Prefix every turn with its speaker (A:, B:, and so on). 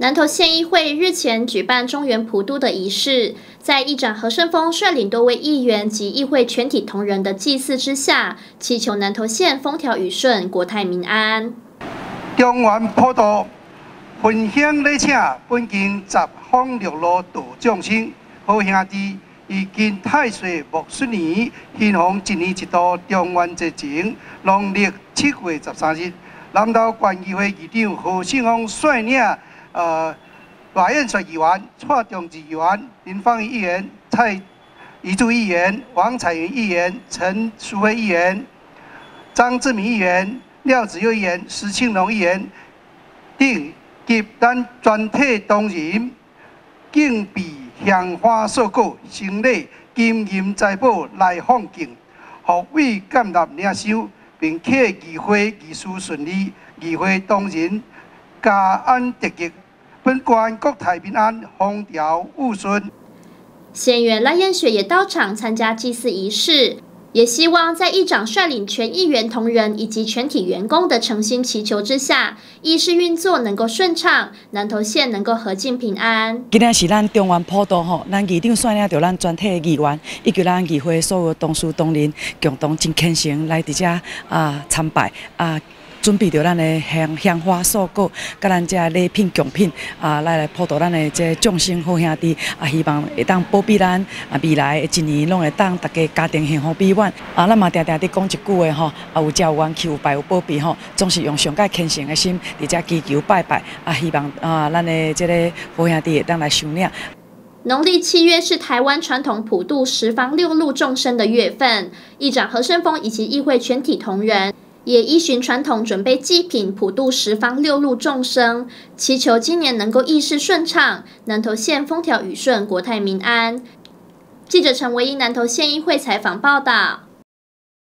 A: 南投县议会日前举办中原普渡的仪式，在议长何胜峰率领多位议员及议会全体同仁的祭祀之下，祈求南投县风调雨顺、国泰民安。
B: 中原普渡分享礼请本经十方六路度众生，好兄弟已经太岁木顺年，幸福一年一度中原节前，农历七月十三日，南投县议会议长何胜峰率领。呃，法院议员、蔡中志议员、林芳议员、蔡宜柱议员、王彩云议员、陈淑慧议员、张志明议员、廖子佑议员、石庆龙议员等及咱全体同仁敬备香花素果、行礼金银财宝来奉敬，福位感纳领袖，并且议会议事顺利，议会同仁。家安得吉，本关国泰平安，风调雨顺。
A: 县员赖燕雪也到场参加祭祀仪式，也希望在议长率领全议员同仁以及全体员工的诚心祈求之下，议事运作能够顺畅，南投县能够和敬平安。
C: 今天是咱中原普渡吼，咱议长率领着咱全体议员以及咱议会所有同事同仁，共同真虔诚来伫遮啊参拜啊。准备着咱的香香花素果，甲咱这礼品贡品啊，来来普渡咱的这众生好兄弟啊，希望会当保庇咱啊未来一年拢会当大家家庭幸福美满啊。咱嘛定定伫讲一句话吼，啊有教有缘，求有拜有保庇吼，总是用上界虔诚的心伫遮祈求拜拜啊，希望啊咱的这个好兄弟会当来收领。
A: 农历七月是台湾传统普渡十方六路众生的月份，议长何胜峰以及议会全体同仁。也依循传统准备祭品，普渡十方六路众生，祈求今年能够议事顺畅，南投县风调雨顺，国泰民安。记者陈维一南投县议会采访报道。